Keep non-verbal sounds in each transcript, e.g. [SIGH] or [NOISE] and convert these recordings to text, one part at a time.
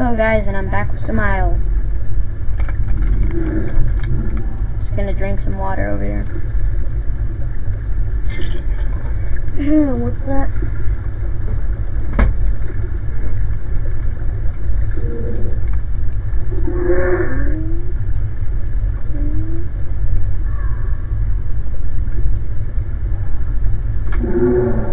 Hello guys, and I'm back with some Smile. Just gonna drink some water over here. What's that? [LAUGHS]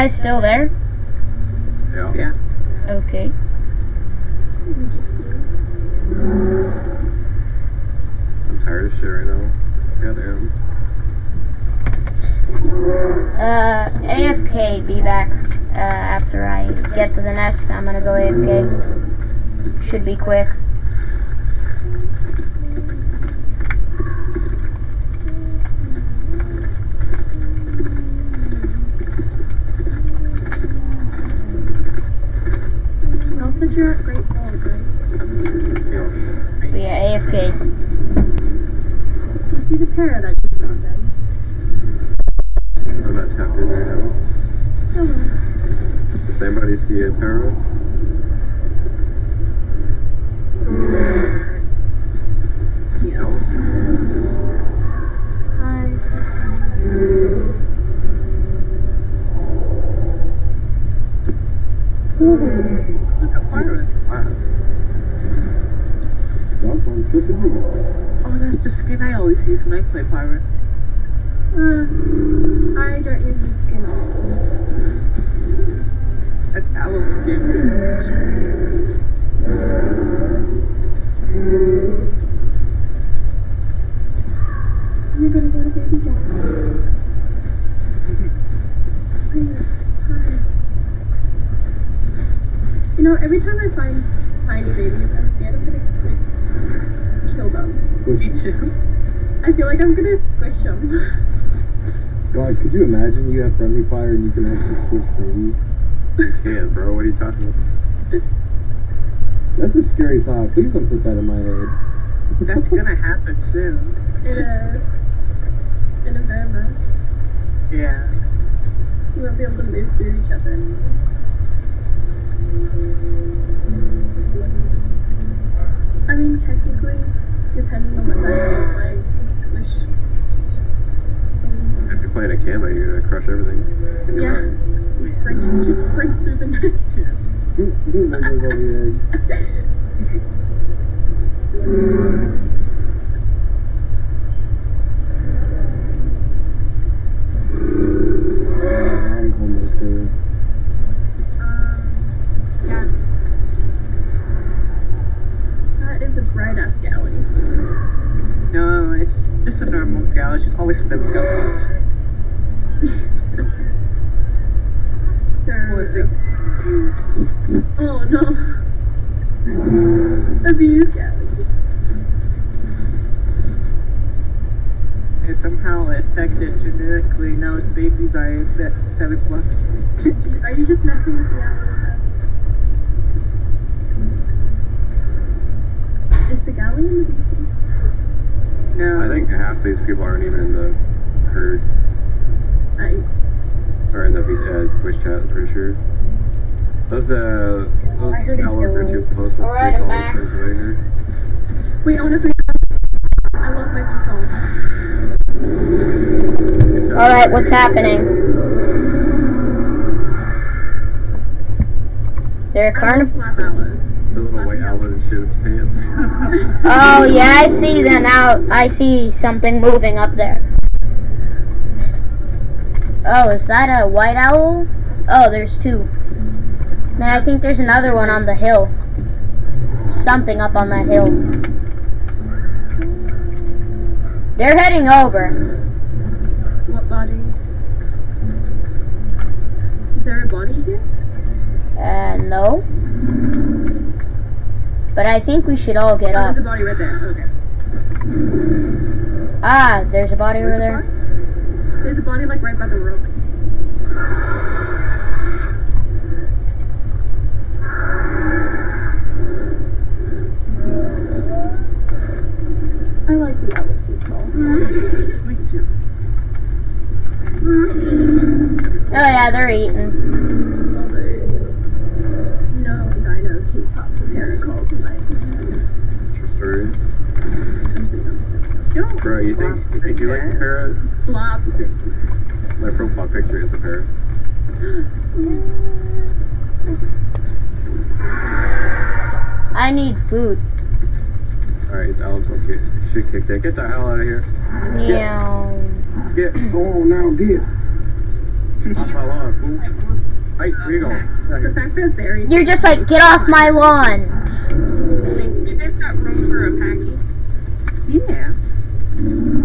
guys still there? Yeah. Yeah. Okay. I'm tired of shit right now. Goddamn. Uh, AFK, be back. Uh, after I get to the nest, I'm gonna go AFK. Should be quick. Y'all said you're at Great Falls, right? Yeah. But yeah, AFK. Do you see the para that just got in? I'm not tapped in right now. Hello. Does anybody see a para? Yes. Hi. Look at pirate. Wow. Jump on flipping me. Oh, that's the skin I always use when I play pirate. Uh, I don't use this skin often. That's Allo skin. Oh my god, is that a baby dog? Hi. Hi. You know, every time I find tiny babies, I'm scared I'm gonna like kill them. Me too. [LAUGHS] I feel like I'm gonna squish them. God, could you imagine you have friendly fire and you can actually switch babies? You can, bro. What are you talking about? That's a scary thought. Please don't put that in my head. That's [LAUGHS] gonna happen soon. It is. In a moment. Yeah. We won't be able to move through each other anymore. I mean, technically, depending on what dynamic play, you squish things. If you're playing a camo, you're gonna crush everything. in your Yeah. mind. You sprint, just sprints through the nest. Who who remembers all the eggs? I'm almost there. Um, yeah. That is a bright ass galli. No, it's just a normal gal. It's just always them skeletons. Or So, they oh no. Abuse galli. It's somehow affected genetically. Now its babies are that that it plucked. [LAUGHS] Are you just messing with the owl's? Is the galli in the BC? No. I think half these people aren't even in the herd I, or in the uh, voice chat. I'm pretty sure. Those uh, those I heard it are too close to the Alright, three I'm calls back. translator. wait, I want to three. I love my three call. Alright, what's happening? Is there a I love carnival? slap. The little white owl and shit its pants. [LAUGHS] Oh, yeah, I see that now. I see something moving up there. Oh, is that a white owl? Oh, there's two. And I think there's another one on the hill. Something up on that hill. They're heading over. What body? Is there a body here? Uh, no. But I think we should all get Oh, up. there's a body right there. Okay. Ah, there's a body over Where's there. There's a body like right by the ropes. I like the outlet suit call. Me too. Oh yeah, they're eating. No, Dino can talk to Parrot calls tonight. True story. I'm sitting on this desk. Don't Bro, you think, you think you like the parrot? Flop. My profile picture is a parrot. I need food. Alright, Alex will get shit kicked in. Get the hell out of here. Yeah. Get [CLEARS THROAT] Oh, now get. off my lawn, fool. Hey, where you going? Get out The fact that Barry. You're just like, get off my lawn. You guys got room for a packy?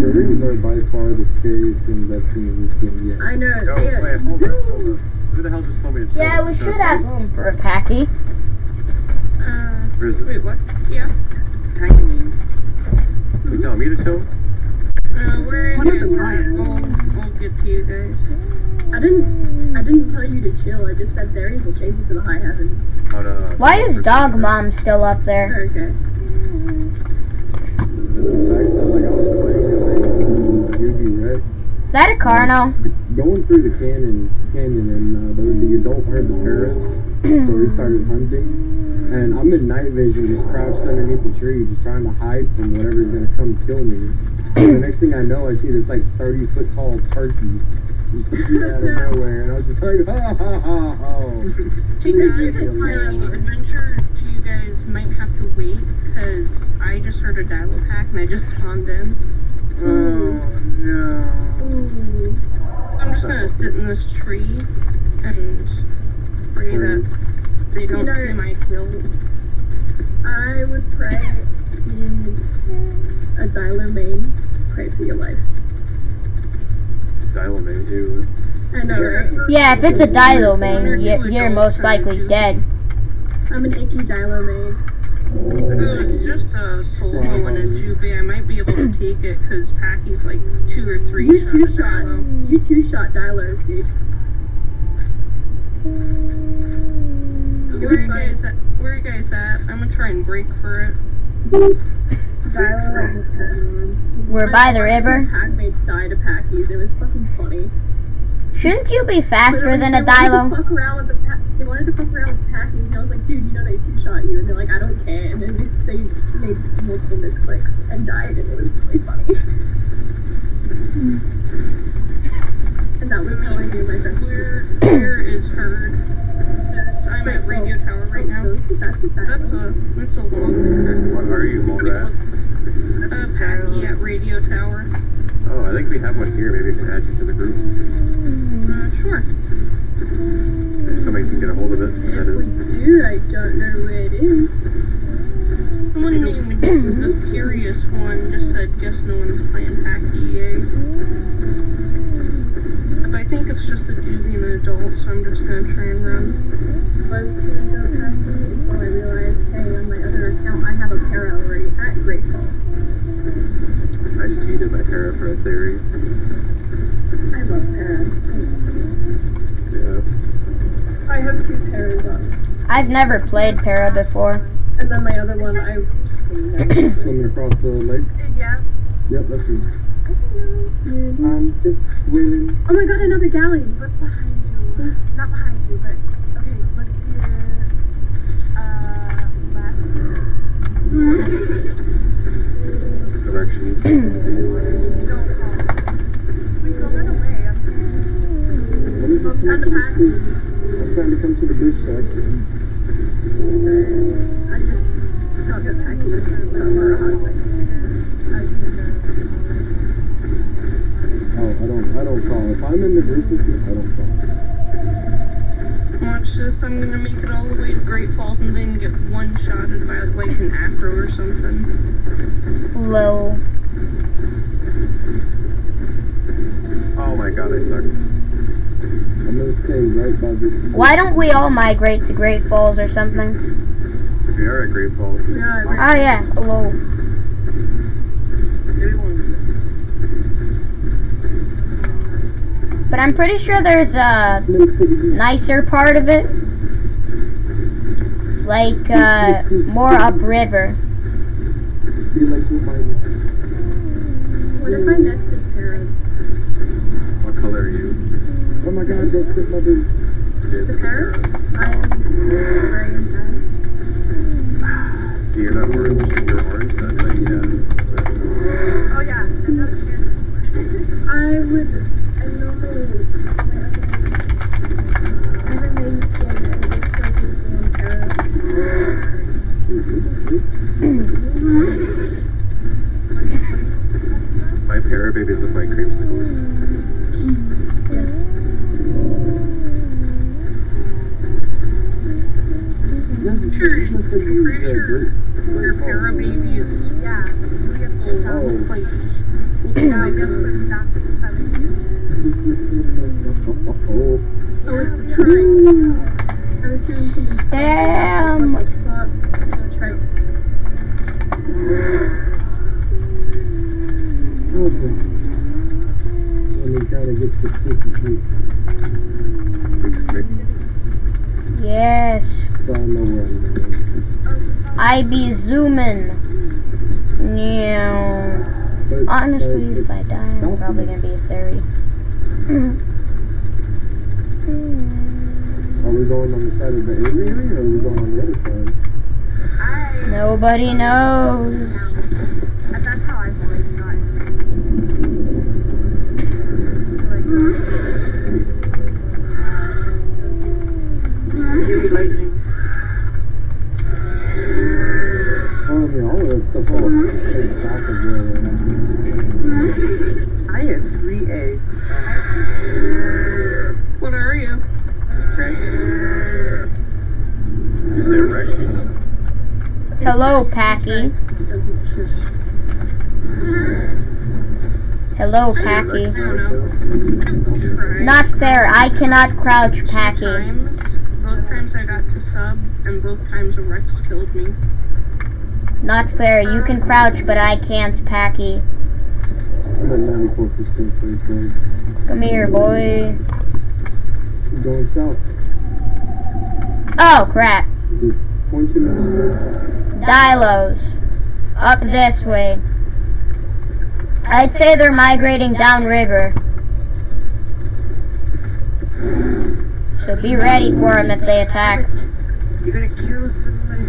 Yeah. Berries are by far the scariest things I've seen in this game yet. I know. Yo, yeah. wait, hold on, hold Zoom. on. Who the hell just told me to chill? Yeah, we should have room for a packy. Uh, Where is it? wait, what? Yeah. Tiny. You telling me to chill? Uh, where it One of is, them I'll, I'll get to you guys. I didn't. I didn't tell you to chill. I just said Darius will chase you to the high heavens. Oh, no, no, no. Why is Dog Mom still up there? Okay. The fact that like I was playing as a Juvie Rex, Is that a car Carno? going through the canyon, canyon, and uh, the, the adult heard the parrots, so we started hunting. And I'm in night vision, just crouched underneath the tree, just trying to hide from whatever's gonna come kill me. And the next thing I know, I see this like 30 foot tall turkey just appear out of nowhere, and I was just like, ha ha ha ha. Hey Really guys, good for deal. the adventure, you guys might have to wait because I just heard a Dilo pack and I just spawned in. Oh no. Ooh. I'm just gonna sit in this tree and pray that they don't You know- see my kill. I would pray in a Dilo main. Pray for your life. Dial man, you. I know, right? Yeah, if it's a Dilo main, you- you're most likely dead. I'm an icky Dilo main. Oh, it's just a solo and a juvie. I might be able to take it because Packy's like two or three You shot two shot. Dilo. You two shot Dilos, dude. Where are you guys at? Where are you guys at? I'm gonna try and break for it. Dilo. We're by the river. Packmates died to packies. It was fucking funny. Shouldn't you be faster Literally, than a Dilo? fuck around with the they wanted to fuck around with the packies, and I was like, dude, you know they two shot you, and they're like, I don't care, and then they, they made multiple misclicks and died, and it was really funny. [LAUGHS] and that was how I knew my friends. Where where is Herd? Yes, I'm at radio tower right now. That's a That's a that's a long. What are you, mole rat? Uh, Packy at radio tower. Oh, I think we have one here. Maybe we can add you to the group. Uh, sure. Maybe somebody can get a hold of it. That If we is. do, I don't know where it is. Someone named the Furious One just said, guess no one's playing Pack DA. But I think it's just a juvie and an adult, so I'm just gonna try and run. was gonna go happy until I realized, hey, on my other account, I have a para already at Great Falls. I just needed my parrot for a theory. I love paras. Yeah. I have two paras on. I've never played Para before. And then my other one, I. Swimming across the lake. yeah. Yep, that's me. I'm just swimming. Oh my god, another galli! Look behind you. Not behind you, but okay, look to your uh left. Directions. Don't fall. We go run away. I'm Let me just On the path. I'm trying to come to the bush so I can. I just got the package so for a hot second. Oh, I don't. I don't call. If I'm in the group with you, I don't call. Watch this, I'm gonna make it all the way to Great Falls and then get one shotted by like an acro or something. Lol. Oh my god, I suck. I'm gonna stay right by this. Why don't we all migrate to Great Falls or something? We are at Great Falls. Yeah. Oh yeah, hello. But I'm pretty sure there's a nicer part of it. Like, uh, more upriver. Be like Joe Biden. What if I nested parrots? What color are you? Oh my god, don't quit my dude. Did The parrot? I'm gray inside. So you're not orange. You're orange. That's like yeah. Oh yeah, another chance. I would. Oh. like Yeah, the. Oh, it's the was hearing something. say Damn. What the fuck? It's the trike. okay. And he kind of gets the sneaky sneak, Sneak, sneak. Yes. so I know where I'm going. I be zooming. Yeah. Honestly, if I die, I'm probably gonna be a fairy. Are we going on the side of the alien or are we going on the other side? Nobody knows. And that's how I've always gotten. Really lightning. Oh, I mean, all of that stuff's all like south of where we're I had three eggs. What are you? Right. You say Rex? Hello, Packy. Doesn't shush. Hello, Packy. don't know. Tried Not fair. I cannot crouch, Packy. times. Both times I got to sub, and both times a Rex killed me. Not fair. You can crouch, but I can't, Packy. I'm at 94% free trade. Come here, boy. I'm going south. Oh, crap. Just point your nose Dilos. Up this way. I'd say they're migrating downriver. So be ready for them if they attack. You're gonna kill somebody.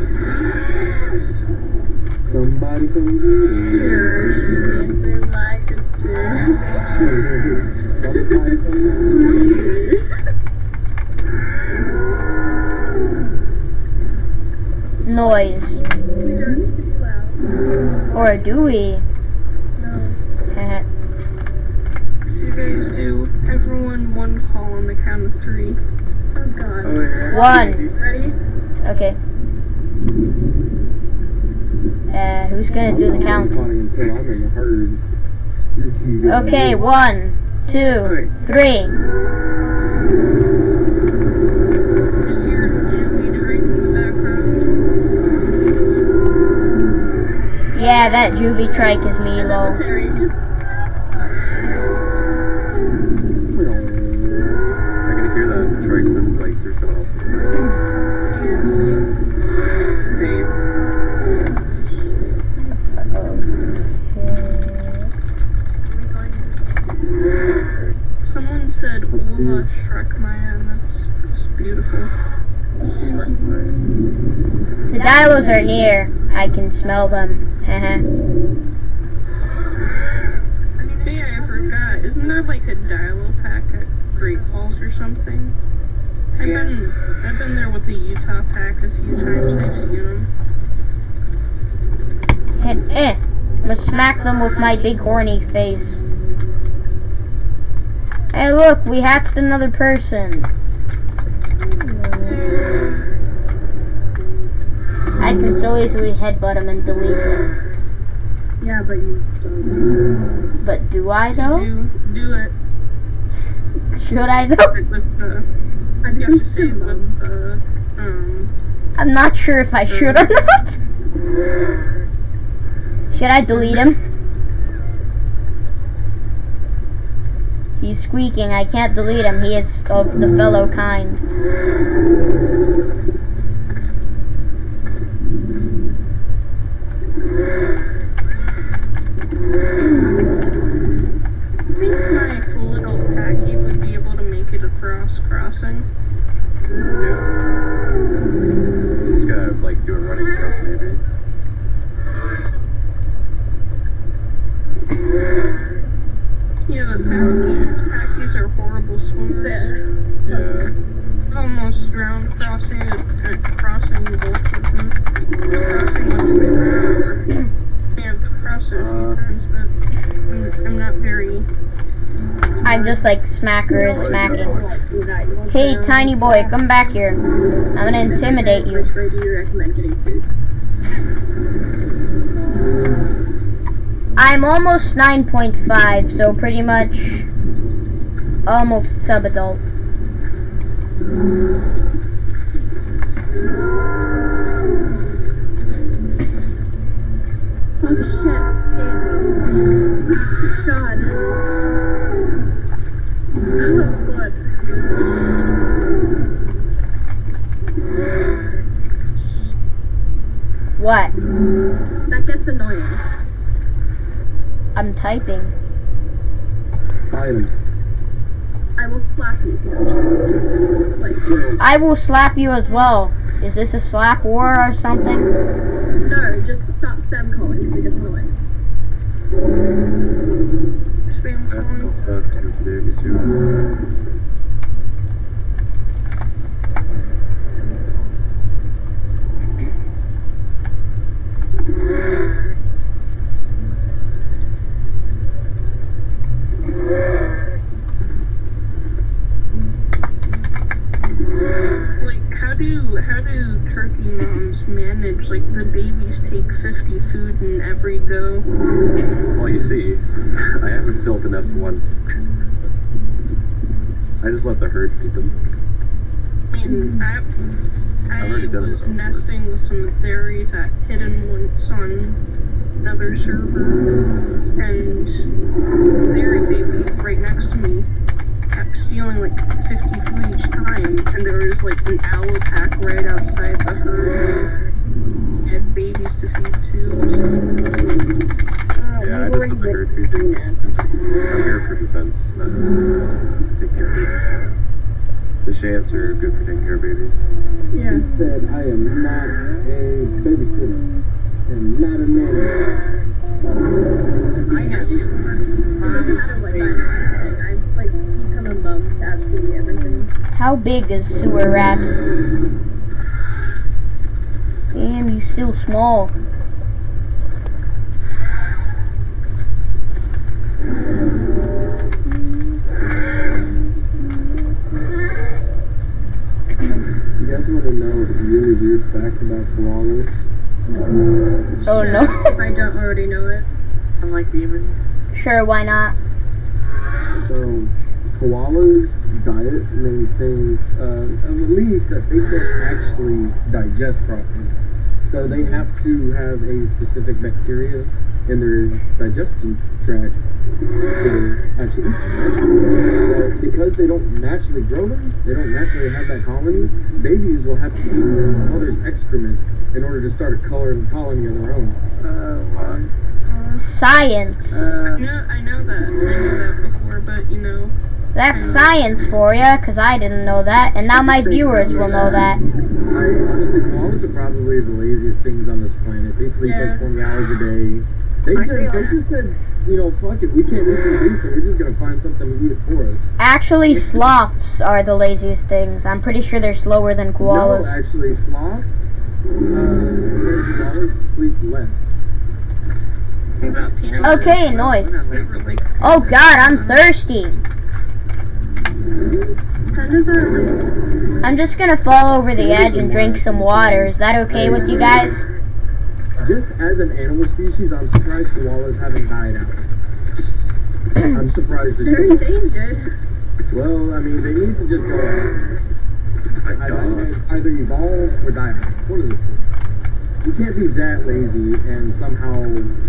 Somebody come get Dancing like a spirit. Somebody come Noise. We don't need to be loud. Or do we? No. So you guys do everyone one call on the count of three. Oh god. Oh, yeah. One. Ready? Okay. Uh, who's gonna do the count? Counting until I'm in a. Okay, one, two, three. Just hear Julie Drake in the background. Yeah, that juvie trike is me, Another lol. fairy. Just I can hear that trike from like through someone else's mic. Same. Someone said Ola struck my end. That's just beautiful. The dilos are near. I can smell them. Haha. Hey, I forgot. Isn't there like a Dilo pack at Great Falls or something? I've Yeah. been I've been there with the Utah pack a few times. I've seen them. eh, eh. I'm gonna smack them with my big horny face. Hey, look, we hatched another person. I can so easily headbutt him and delete him. yeah, but you don't. But do I So though? do do it [LAUGHS] Should I though? like, with the I have become to say with the um I'm not sure if I should or not. Should I delete him? He's squeaking. I can't delete him. He is of the fellow kind. Smacker is smacking. Hey, tiny boy, come back here. I'm gonna intimidate you. I'm almost 9.5, so pretty much almost sub-adult. That gets annoying. I'm typing. Fight him. I will slap you if you don't just, like, I will slap you as well. Is this a slap war or something? no, just stop stem calling because it gets annoying. Spam calling. That's stuff to baby soon. Like, how do how do turkey moms manage? Like, the babies take 50 food in every go. Well, you see, I haven't built a nest once. I just let the herd feed them. I mean, I, I've already done it was nesting with some theories at Hidden once on another server, and Theory Baby right next to me stealing like 50 food each time, and there was like an owl pack right outside the herd. It had babies to feed too. So. Yeah, uh, I just let the herd feed them. I'm here for defense, not to take care of babies. The shants are good for taking care of babies. Yeah. Instead, I am not a babysitter and not a nanny. I guess. It doesn't matter what dynamic I I've like become a mum to absolutely everything. How big is sewer rat? Damn, you still small. You guys want to know a really weird fact about koalas? Oh no. If I don't already know it. Unlike demons. sure, why not? So, koalas' diet maintains uh, a belief that they can't actually digest properly. So they have to have a specific bacteria in their digestion tract to actually eat. But because they don't naturally grow them, they don't naturally have that colony, babies will have to eat their mother's excrement in order to start a color colony of their own. Uh, Science. I uh, know, I know that. I knew that before, but you know, That's science for ya, cause I didn't know that, and now my viewers will know that. I honestly, koalas are probably the laziest things on this planet. They sleep Yeah. like 20 hours a day. They just, they just said, you know, fuck it, we can't eat these leaves, so we're just gonna find something to eat it for us. Actually, sloths are the laziest things. I'm pretty sure they're slower than koalas. No, actually, sloths, uh, koalas, sleep less. what about? Okay, noise. They were like, Oh god, I'm thirsty. Pandas are like I'm just gonna fall over the edge and drink some water. Is that okay with you guys? Just as an animal species, I'm surprised koalas haven't died out. I'm surprised they're they're still. endangered. Well, I mean, they need to just go out. my I. I, either evolve or die. out. One of the two. You can't be that lazy and somehow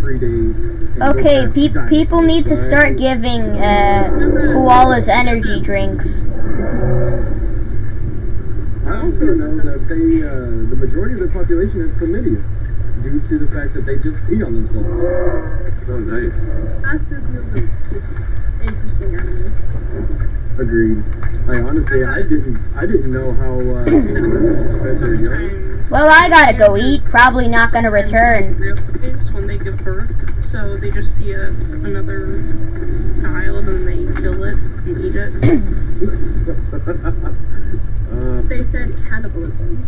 three day. and Okay, past pe- dinosaurs, people need to start giving uh, koalas energy drinks. I also know that they, uh, the majority of their population is chlamydia due to the fact that they just pee on themselves. Oh, nice. Marsupials are just interesting animals. Agreed. Like honestly, I didn't, I didn't know how uh, kangaroos fed their young. Sometimes Well, I gotta go eat. Probably not gonna return. realize when they give birth, so they just see a, another child and they kill it and eat it. uh, [COUGHS] They said cannibalism.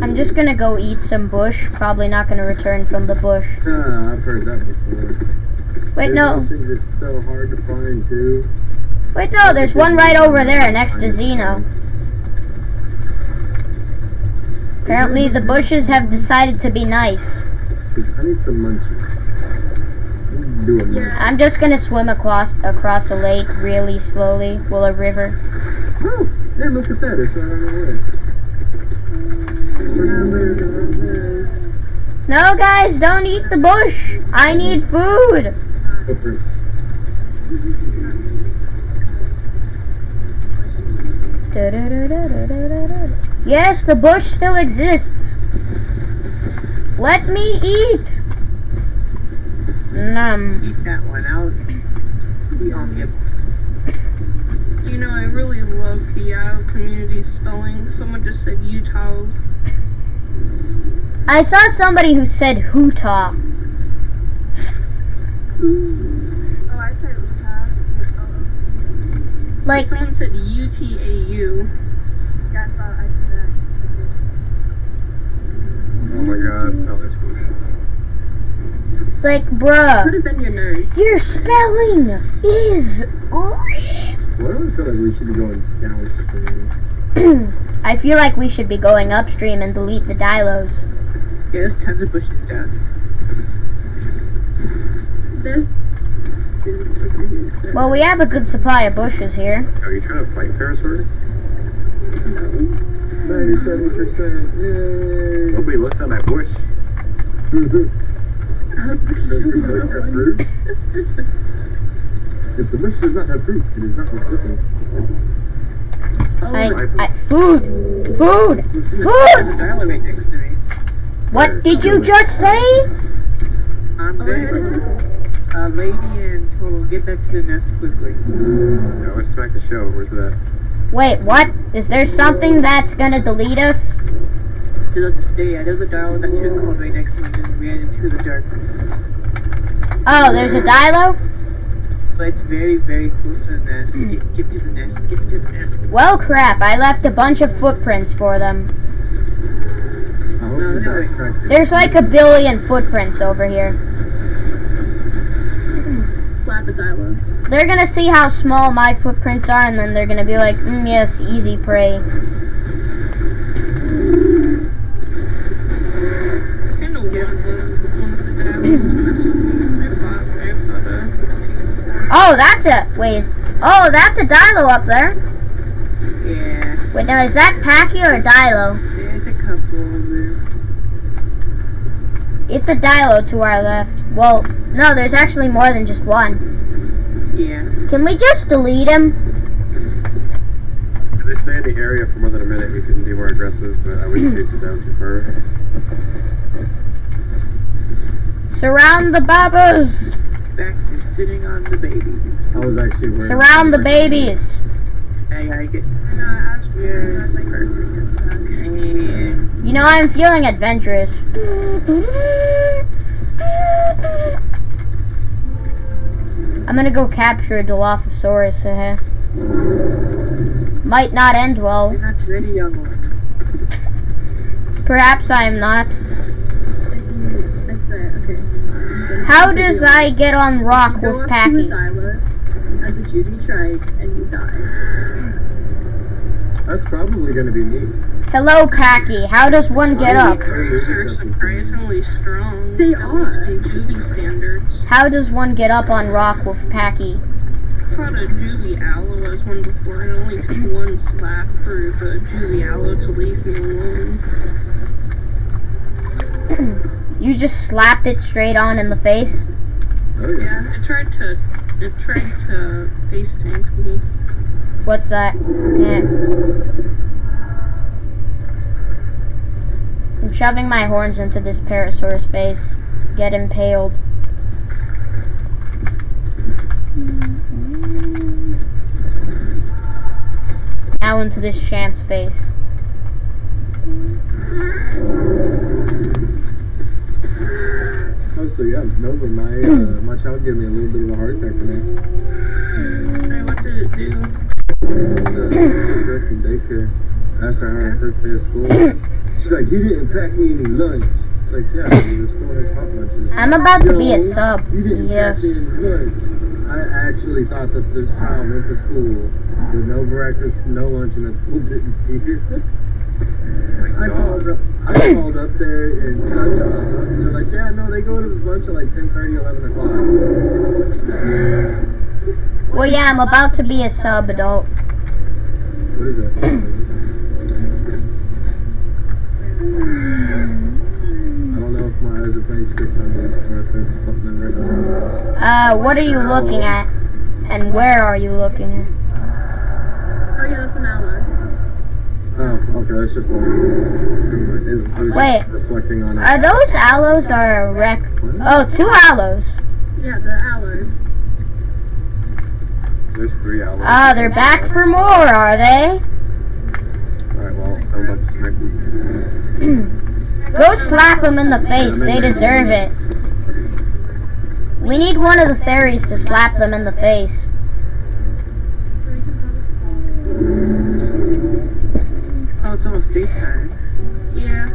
I'm just gonna go eat some bush. Probably not gonna return from the bush. ah, I've heard that before. Wait, Dude, no. Those things are so hard to find too. Wait, no. There's one right over there next to Zeno. Apparently, the bushes have decided to be nice. I need some munchies. Do a munch. Yeah. I'm just gonna swim across across a lake really slowly. Well, a river. Oh, hey, look at that! It's right on the way. First players are right there. No, guys, don't eat the bush. I need food. Yes, the bush still exists. Let me eat. Num. Eat that one out. Be on the You know, I really love the uh, community spelling. Someone just said Utah. I saw somebody who said Hootah. Ooh. Oh, I said Utah. Oh, Like, someone said UTAU. yeah, I saw. I see that. Oh my god. Oh, that's cool. like, Could bruh, have been your nose. your spelling is. Why do I feel like we should be going downstream? [CLEARS THROAT] I feel like we should be going upstream and delete the dilos. Yeah, there's tons of bushes down. This. Well, we have a good supply of bushes here. Are you trying to fight Parasaur? Ninety-seven percent. Yay! Nobody looks at my bush. The bush? If the bush does not have fruit, it is not worth cooking. Oh, I. I, food, food, food. a dilo right next to me. What did you just say? I'm Oh, I very heard it much. too. Uh, lady and Total, get back to the nest quickly. No, let's back the show. Where's that? Wait, what? Is there something that's gonna delete us? There's a, yeah, there's a dilo that took called right next to me and ran into the darkness. Oh, there's a dilo? But it's very, very close to the nest. Get, get to the nest. Get to the nest. Well, crap, I left a bunch of footprints for them. I No, no. There's like a billion footprints over here. Slap the dialogue. They're gonna see how small my footprints are, and then they're gonna be like, mm, yes, easy prey. I kind of want one, one of the dilos to mess with me. I thought, I thought, Oh, that's a, wait, is- oh, that's a dilo up there. Yeah, Wait, now, is that Packy or a dilo? there's a couple over It's a dilo to our left. Well, no, there's actually more than just one. Yeah. Can we just delete him? If they stay in the area for more than a minute, we can be more aggressive, but I wouldn't chase it down too far. Surround the babas! Back to sitting on the babies. I was actually wearing. Surround the babies! Hey, I get. No, I Yes, perfect. You know, I'm feeling adventurous. [LAUGHS] I'm gonna go capture a Dilophosaurus. Uh, might not end well. you're not ready, young one. Perhaps I am not. If you. I say, okay. How does I get on rock Go with up Packy? as a Judy trike and you die. That's probably gonna be me. Hello, Packy. How does one get up? Crews are surprisingly strong. They are. least in Juvie standards. How does one get up on rock with Packy? I fought a Julie Allo as one before, and only took one slap for the Julie Allo to leave me alone. [CLEARS THROAT] You just slapped it straight on in the face. Oh yeah. Yeah, it tried to, it tried to face tank me. What's that? Yeah. I'm shoving my horns into this Parasaur's face. Get impaled. Now into this Shant's face. Oh, so yeah, Nova, my uh, my child gave me a little bit of a heart attack today. Hey, what did it do? It's uh, [COUGHS] picked her up from daycare. Asked her how her first day of school was. She's like, you didn't pack me any lunch. Like, yeah, we were school has hot lunches. I'm about to be a sub. You didn't Yes. pack me any lunch. I actually thought that this child went to school with no breakfast, no lunch, and at school didn't eat. [LAUGHS] I called up. I called up there in such a and they're like, yeah, no, they go to lunch at like 10:30, 11 o'clock. Well, yeah, I'm about to be a sub adult. What is that? [CLEARS THROAT] I don't know if my eyes are playing tricks on me or if it's something right behind us. Uh, what are you looking at? And where are you looking at? Oh yeah, that's an ally. Oh, okay, that's just one. Never mind. It- I was Wait. reflecting on it. Are those allos or wreck? Oh, two allos. Yeah, the allos. There's three allos. Ah, they're back for more, are they? Alright, well, I'm about to smack you. Go slap them in the face. They deserve it. We need one of the fairies to slap them in the face. So we can have a Oh, it's almost daytime. Yeah.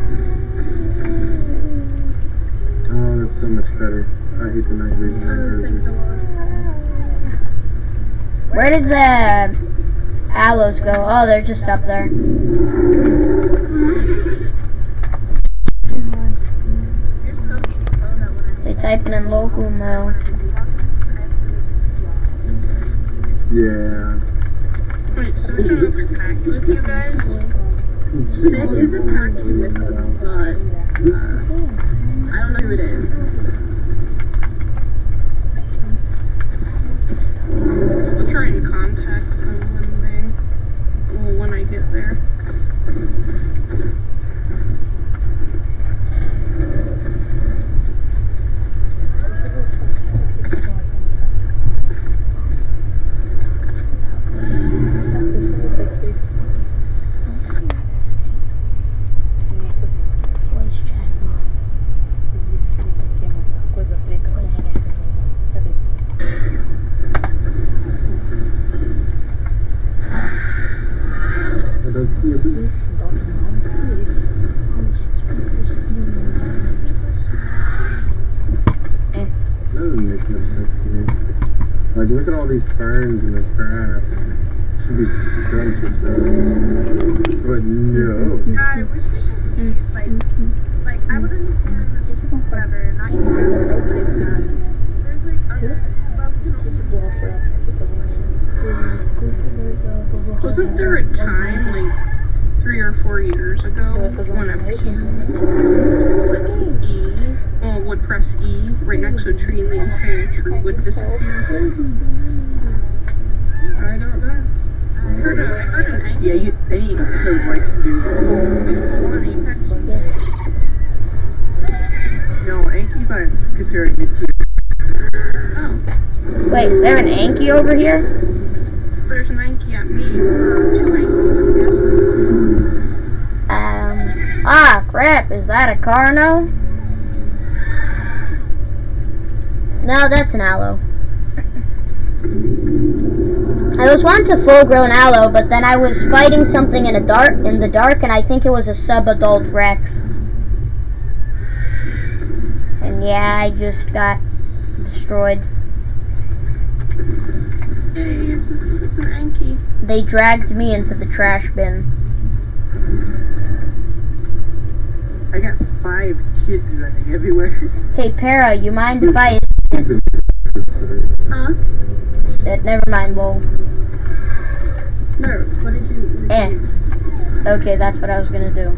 Oh, that's so much better. I hate the night vision. Thank the on Lord. Where did the allos go? Oh, they're just up there. Hmm? Typing in local now. Yeah. Wait, so there's another pack with you guys? There is a pack with us, but uh, I don't know who it is. I'll try and contact them when they, well, when I get there. I don't see a boo. Eh. That doesn't make no sense to me. Like, look at all these ferns and this grass. Should be scrumptious for us. But no. Yeah, I wish we like like I would understand whatever, not even that, but it's not. There's like other well, we can only Wasn't there a time, like, three or four years ago, when a cube, click E, well, would press E right next to a tree and the entire tree would disappear? I don't know. I heard, a, I heard an Anky Yeah, you, any code like to do. before on Apex. No, Anky's not considered mid tier. Oh, Wait, is there an Anky over here? That a Carno? No, that's an allo. I was once a full-grown allo, but then I was fighting something in a dark in the dark, and I think it was a sub-adult Rex. And yeah, I just got destroyed. Yay, it's, a, it's an Anky. They dragged me into the trash bin. I got five kids running everywhere. [LAUGHS] Hey, Para, you mind if I Huh? Uh, never mind, lol. No. What did you? What did Eh. you Okay, that's what I was gonna do.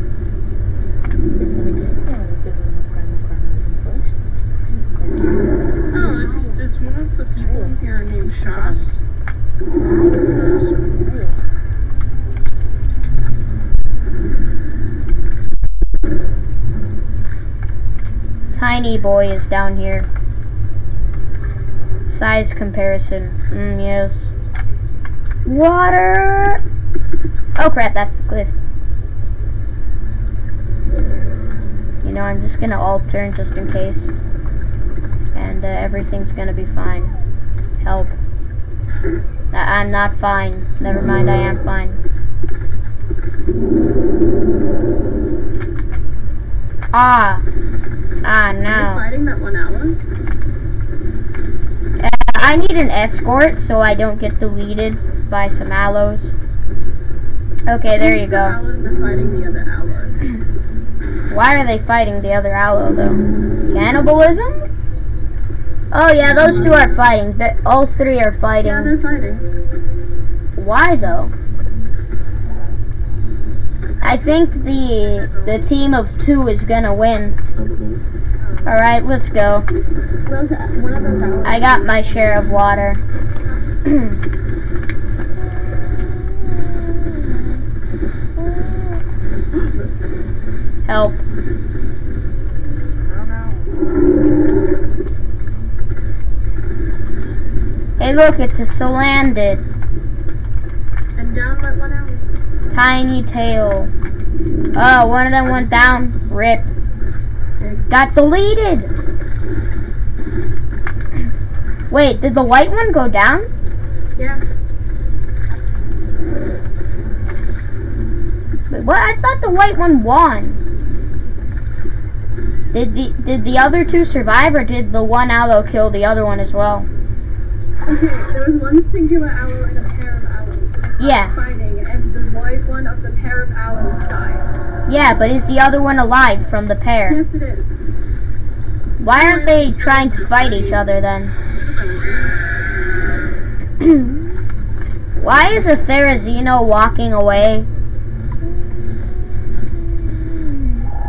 Oh, it's, it's one of the people here named Shas. Tiny boy is down here. Size comparison. Mm, yes. Water! Oh crap, that's the cliff. You know, I'm just gonna alt turn just in case. And uh, everything's gonna be fine. Help. I- I'm not fine. Never mind, I am fine. Ah. Ah, Are you no. fighting that one hour? Uh, I need an escort so I don't get deleted by some allos. Okay, there you go. allos are fighting the other allo. Why are they fighting the other allo though? Cannibalism? Oh yeah, those two are fighting. they all three are fighting. Yeah, they're fighting. Why though? I think the the team of two is gonna win. All right, let's go. I got my share of water. Help. Hey, look, it's a salandit. And down went one owl. Tiny tail. Oh, one of them went down. Rip. Got deleted. Wait, did the white one go down? Yeah. Wait, what? I thought the white one won. Did the did the other two survive, or did the one allo kill the other one as well? Okay, [LAUGHS] there was one singular allo and a pair of allos. Started Yeah. Fighting, and the white one of the pair of allos died. Yeah, but is the other one alive from the pair? Yes, it is. Why aren't they trying to fight each other then? [CLEARS THROAT] Why is a Therizino walking away?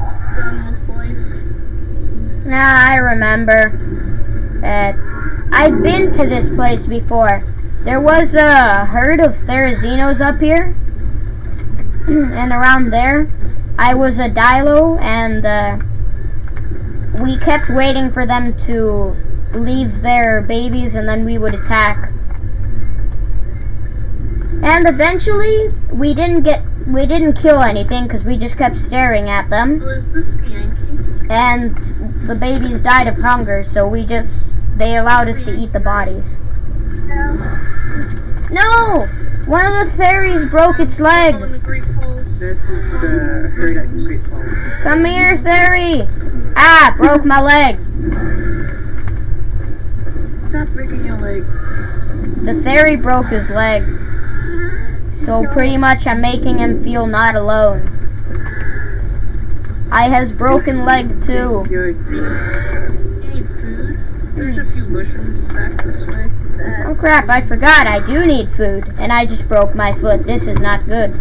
It's done with. Nah, I remember. Uh, I've been to this place before. There was a herd of Therizinos up here. [CLEARS THROAT] and around there, I was a Dilo, and uh, we kept waiting for them to leave their babies, and then we would attack. And eventually, we didn't get, we didn't kill anything because we just kept staring at them Was this the Yankee? and the babies died of hunger, so we just they allowed us to eat the bodies. No! One of the theris broke its leg. Come here, fairy! Ah, broke my leg. Stop breaking your leg. The fairy broke his leg. So pretty much I'm making him feel not alone. I has broken leg too. You're You need food? There's a few bushes back this way. Oh crap, I forgot I do need food. And I just broke my foot. This is not good.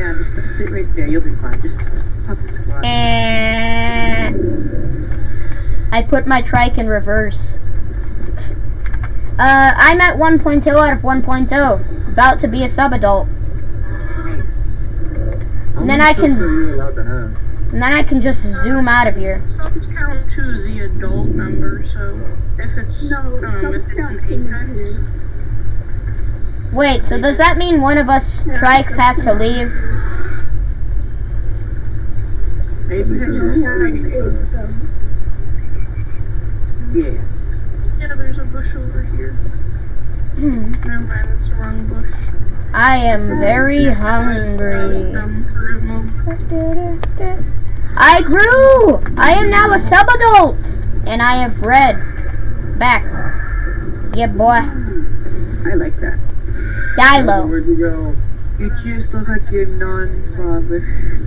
Yeah, just sit right there. You'll be fine. Just pop the squat. Eh. I put my trike in reverse. Uh, I'm at 1.0 out of 1.0. About to be a sub-adult. And then I can, Are you allowed to have? and then I can just zoom out of here. Subs count to the adult number, so if it's No, um, if it's count an apex, Wait, so does that mean one of us trikes has to leave? Maybe that's just Eight subs. Yeah. yeah, there's a bush over here. Hmm. Never mind, that's the wrong bush. I am very hungry. dumb for a moment. I grew! I am now a sub-adult! And I have red. Back. Yeah, boy. I like that. Dilo. Where'd you go? You just look like your non-father.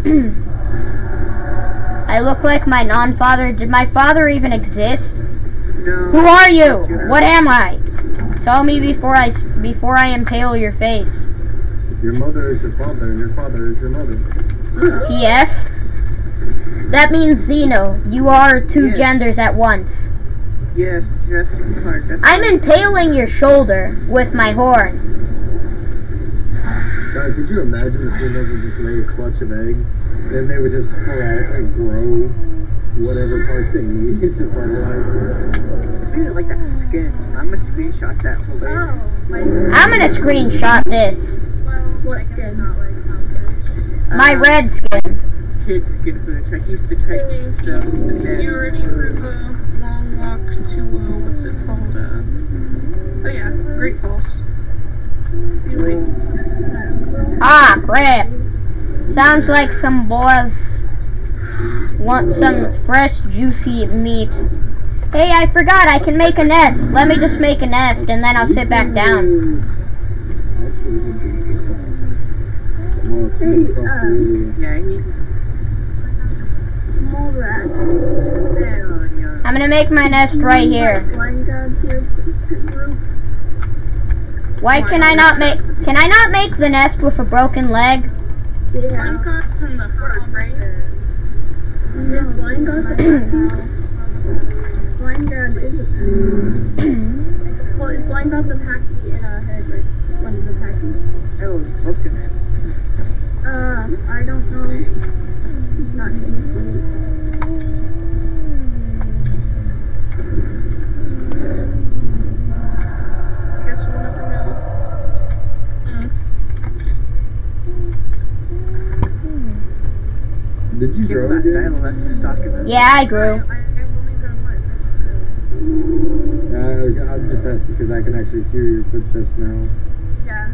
[CLEARS THROAT] I look like my non-father. Did my father even exist? No. Who are you? What am I? Tell me before I s- before I impale your face. Your mother is your father, and your father is your mother. TF. That means Xeno. You are two Yes. genders at once. Yes, Jurassic Park. That's I'm impaling your shoulder with my horn. God, could you imagine if females would just lay a clutch of eggs, then they would just sprout and grow whatever parts they needed [LAUGHS] to fertilize them? I really like that skin. I'm gonna screenshot that whole thing. Oh, I'm gonna screenshot this. well, What skin? not My Uh, red skin. Kid's skin for the trek. He's the trek. So the You man. ready for the long walk to, uh, what's it called? Uh, oh yeah, Great Falls. Ah, crap. Sounds like some boys want some fresh, juicy meat. Hey, I forgot I can make a nest. Let me just make a nest and then I'll sit back down. Hey. Yeah. Mole rats. Hell. I'm gonna make my nest right here. Blind gods here. Group. Why can I not make can I not make the nest with a broken leg? Yeah. Blind in the front, right? Is blind god the packy? Is a Well, is blind god the packy in a head, like one of the packies? Oh, broken. Uh, I don't know. He's not decent. Guess we'll never know. Mm. Did you Keep grow that again? dial less. Yeah, I grew. I, I've only done once, I just grew. Uh, I'm just asking because I can actually hear your footsteps now. Yeah.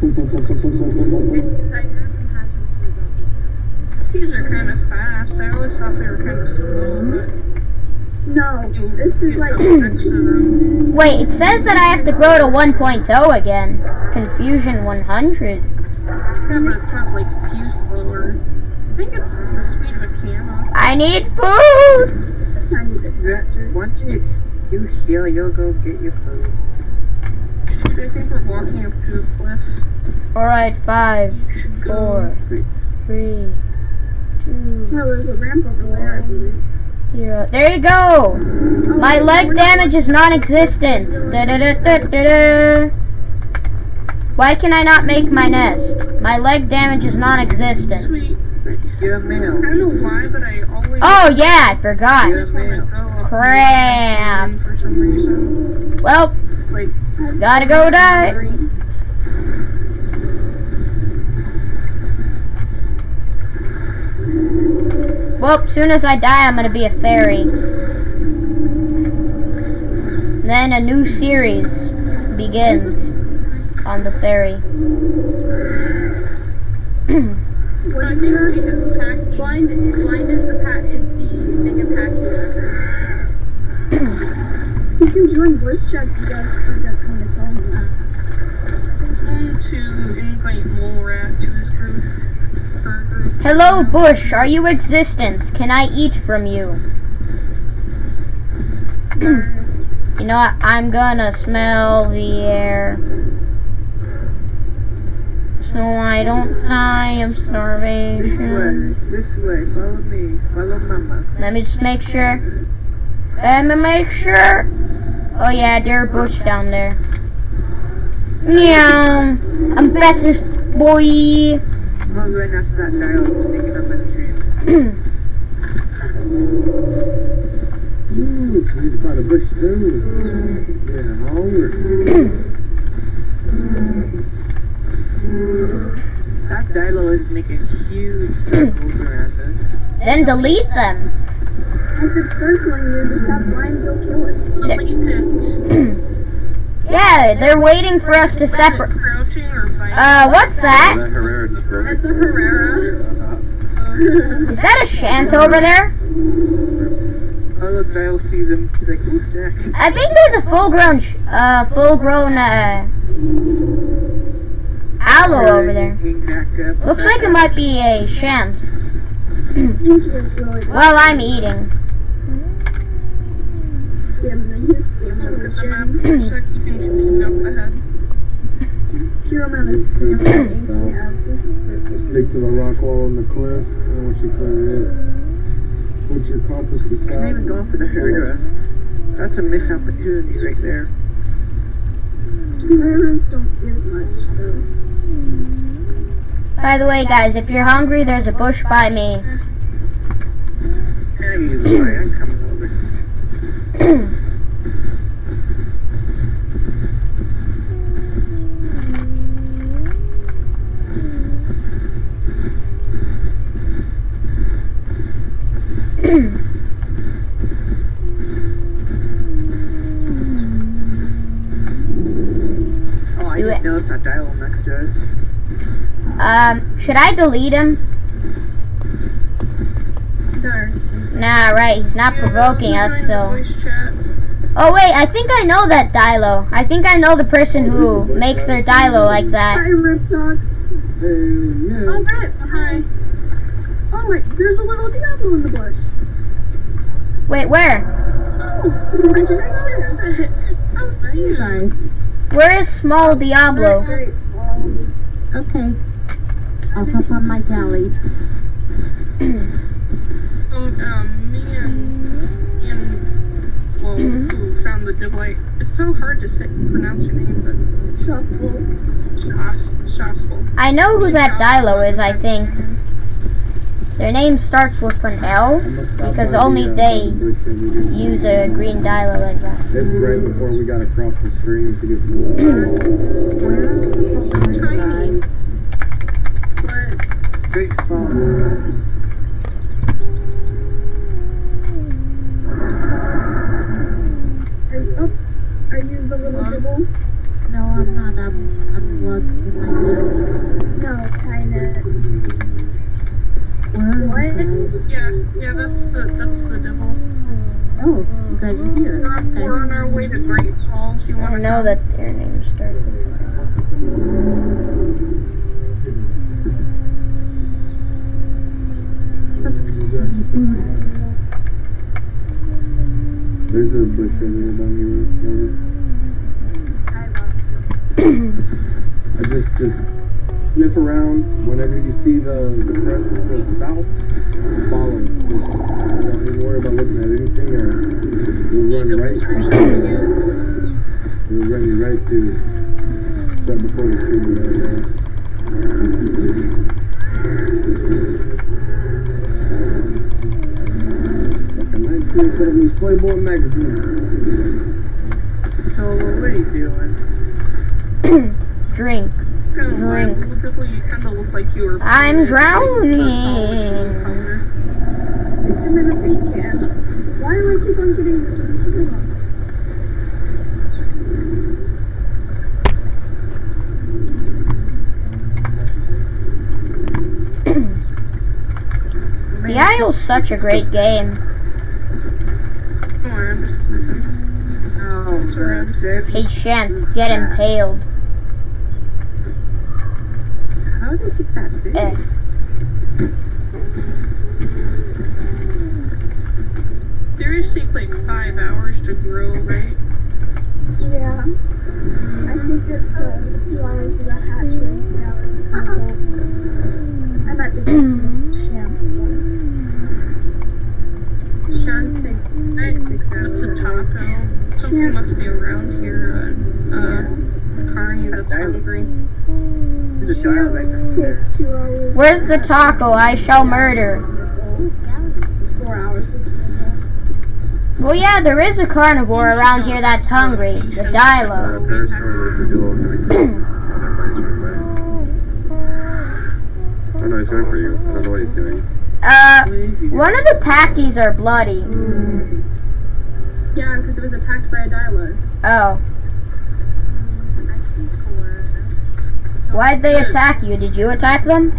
[LAUGHS] These are kind of fast. I always thought they were kind of slow, but No, this is like the effects of them. Wait, it says that I have to grow to 1.0 again. Confusion 100. Yeah, but it's not like pew slower. I think it's the speed of a camera. I need food. it's a tiny bit faster. Once you you heal, you'll go get your food. Dude, I think we're walking up to a cliff. Alright, five, four, three, two. You should go. four, three, two, Oh, there's a ramp over there, I believe. zero. Uh, there you go. Oh, My leg damage is non-existent. Da-da-da-da-da-da. Why can I not make my nest? My leg damage is non-existent. Sweet. You're a I male. don't know why, but I always. Oh yeah, I forgot. I just want to go up Crap. for some reason. Well, It's like gotta go die. Well, soon as I die, I'm gonna be a fairy. Then a new series begins on the fairy. [CLEARS THROAT] I is think your we have packy. Blind, blind is the pack is the big pack. You can join voice chat if you guys forgot kind of tell him that. going to invite Molrat to his group. Group. Hello, Bush. Are you existent? Can I eat from you? [CLEARS THROAT] You know what? I'm gonna smell the air. So I don't die of This way, this way. Follow me. Follow Mama. Let me just make sure. Let me make sure. Oh yeah, there's a bush down there. Meow. I'm bestest boy. I'm going after that dilo sticking up in the trees. [CLEARS THROAT] Ooh, I need to find a bush soon. Yeah, hungry. That dilo is making huge circles around us. Then delete them. If it's circling you, just have blind go kill it. [CLEARS THROAT] Yeah, they're waiting for us to separate. Crouching or fighting. Uh, what's that? That Herrera just broke That's a Herrera. [LAUGHS] Is that a shant over there? Oh, the dilo sees him. He's like, ooh, snack. I think there's a full-grown, sh- uh, full-grown, uh, allo over there. Hang back up. Looks like it might be a shant. Usually it's really Well, I'm eating. Yeah, but then the map for a sec, you can continue up ahead. Pure amount of stamina we have. This is Stick to the rock wall on the cliff, and once you clear it, put your compass to Isn't south. even going for the Herda. That's a missed opportunity right there. Railroads don't give much, though. By the way, guys, if you're hungry, there's a bush by me. [CLEARS THROAT] Hey, boy, I'm coming over. Oh, I Do just it. noticed that dilo next to us. um, should I delete him? There. Nah, right, he's not Yeah, provoking us, so. Oh wait, I think I know that Dilo. I think I know the person who makes their Dilo like that. Hi, Rip Talks. Hey, yeah. Oh, Rip. Hi. Oh, wait. There's a little Diablo in the bush. Wait, where? Oh, I just noticed it. So cute. Where is small Diablo? Great. Um, Okay. I'll hop on my galli. Oh, um, me and, me and, well, who found the delight. It's so hard to say, pronounce your name, but trustful. Shas, Shasful. I know who that Dilo is, I think. Their name starts with an L. I'm gonna stop Because only they bush over here. Use a green Dilo like that. It's right before we got across the stream to get to the So tiny. Great. Are you, oh, are you the little dibble? No, I'm not. I'm I'm lost in my galli. No, kinda. Where What? yeah, yeah, that's the, that's the devil. Oh, you guys are here. We're on, we're on our way to Great Falls. You wanna know come? that their name starts with That's There's a bush over here by me. Rover. I lost it. I just just sniff around. Whenever you see the the crest that says south, follow. Don't even worry about looking at anything else. You'll run right. You'll run you right to. It's right before the stream there, guys. Like a 1970s Playboy magazine. So, what are you doing? [COUGHS] Drink. Kind Drink. like, you kind of look like you were. I'm drowning. a solid blue. I'm in a beach. Why do I keep on getting... The Isle's such a great game. Don't worry, I'm just sleeping. Alright. that's it. He get impaled. How did they get that big? Eh. Theirs take like five hours to grow, right? Yeah. I think it's uh, two hours of that hatchery, three hours of the adult. I might be shams, [CLEARS THROAT] Sean six, I had six hours. It's a taco. Something must be around here. Uh, uh Kari that's hungry. There's a child right there. take two hours. Where's the taco I shall murder? Four hours Well, yeah, there is a carnivore around here that's hungry. The Dilo. there's our Zillow coming through. Everybody's running by. Oh no, he's going for you. I don't know what he's doing. Uh, one of the packies are bloody. Yeah, because it was attacked by a dialogue. Oh. I. Why'd they attack you? Did you attack them?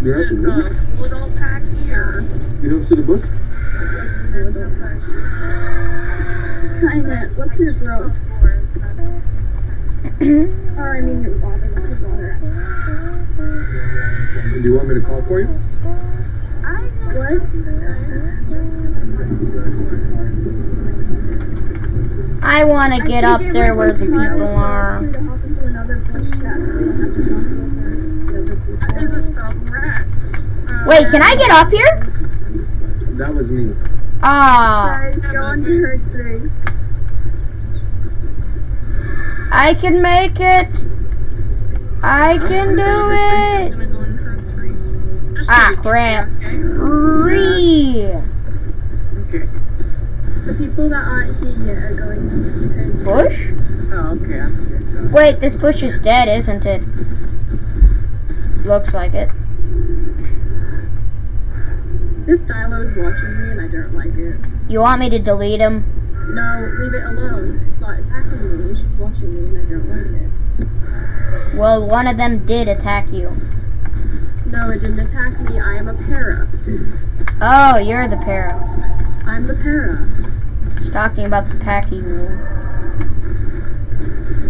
You're at the Is it, uh, little packy or You don't see the bush? Kinda. What's your growth? [CLEARS THROAT] or I mean your water. What's your water? Do you want me to call for you? What? I want to get up there where the people are. you to hop into another voice chat so you don't have to talk over the other people. There's a sub rats. Uh, Wait, can I get up here? That was me. Ah, Guys, go on to herd three. I can make it. I can do it. gonna go in herd three. Just Ah, so we can crap. Three. Okay. The people that aren't here yet are going to herd. Bush? Oh, okay. I'm here. So. Wait, this bush is dead, isn't it? Looks like it. This Dilo is watching me and I don't like it. You want me to delete him? No, leave it alone. It's not attacking me, it's just watching me and I don't like it. Well, one of them did attack you. No, it didn't attack me. I am a para. Oh, you're the para. I'm the para. Just talking about the packy rule.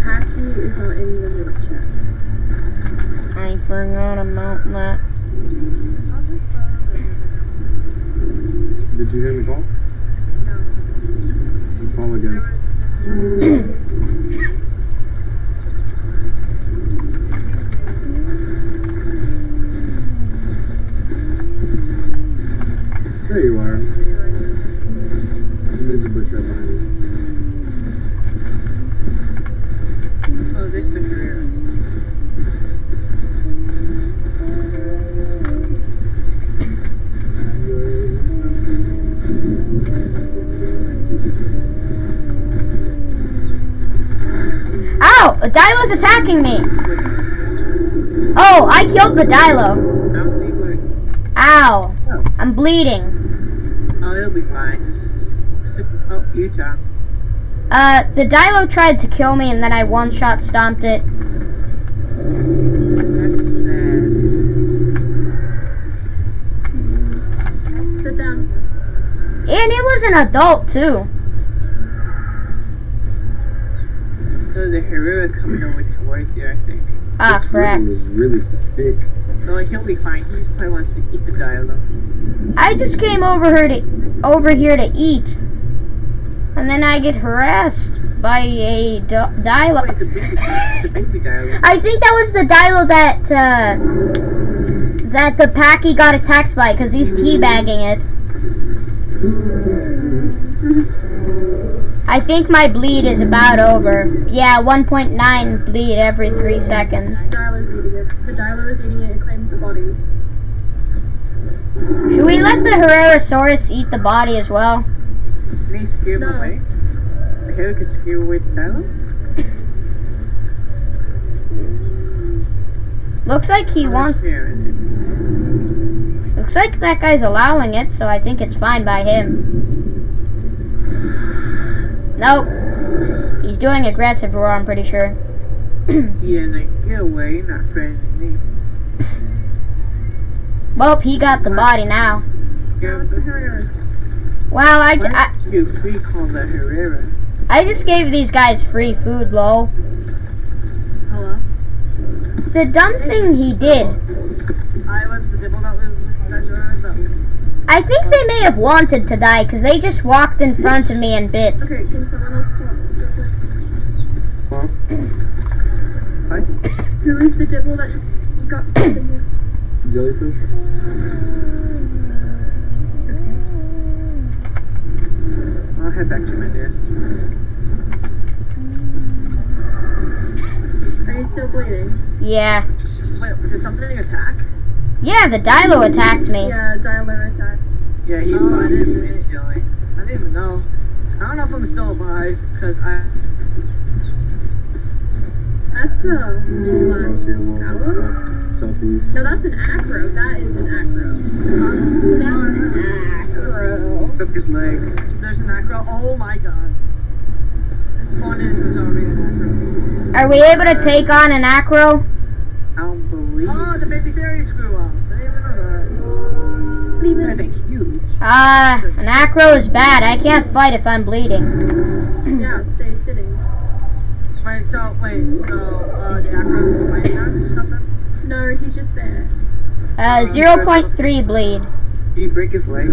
Hacky is not in the voice chat. I forgot about that. I'll just follow the Did you hear me call? No. Call again. There you are. There's a bush right behind you. Oh, there's the career. Ow! A Dilo's attacking me! Oh, I killed the Dilo. I don't see where. Ow. Oh. I'm bleeding. Oh, it'll be fine. Just. just oh, Uh, the Dilo tried to kill me and then I one-shot stomped it. That's sad. Sit down. And it was an adult, too. So the Herrera coming over towards you, I think. Ah, this crap. river is really thick. So like, he'll be fine. He just probably wants to eat the dialogue. I just came over here to over here to eat, and then I get harassed by a d- Oh, Dilo. it's a baby. It's a. [LAUGHS] I think that was the Dilo that uh, that the Packy got attacked by because he's teabagging it. I think my bleed is about over. Yeah, 1.9 bleed every three seconds. The dialer is eating it. The Dilo is eating it and claimed the body. Should we let the Herrerasaurus eat the body as well? Can he scare him No. away? The Herrera can scare away the? Looks like he wants. Looks like that guy's allowing it, so I think it's fine by him. Nope. He's doing aggressive roar, I'm pretty sure. [CLEARS THROAT] Yeah, like, get away. You're not friendly me. Well, he got the body now. No, it's the Herrera. Well, I, Why I, you free call the Herrera? I just gave these guys free food, lol. Hello? The dumb thing he did, I was the devil that was with the I think they may have wanted to die because they just walked in front of me and bit. Okay, can someone else stop? real quick? Huh? Who is the devil that just got in [COUGHS] here? Jellyfish? [COUGHS] Uh, I'll head back to my nest. Are you still bleeding? Yeah. Wait, did something attack? Yeah, the Dilo attacked me. Yeah, Dilo attacked. Yeah, he Oh, I didn't it. I didn't even know. I don't know if I'm still alive, because I... That's a You last see Allo? southeast. No, that's an acro. That is an acro. That's an acro. Broke his leg. There's an acro. Oh my god. I spawned in and there's already an acro. Are we able to take on an acro? I don't believe Oh, the baby theris grew up. I didn't even know that. They're huge. Ah, an acro is bad. I can't fight if I'm bleeding. Yeah, stay sitting. Wait, so, wait, so, uh, the acro's fighting us or something? No, he's just there. Uh, 0.3 bleed. Did he break his leg?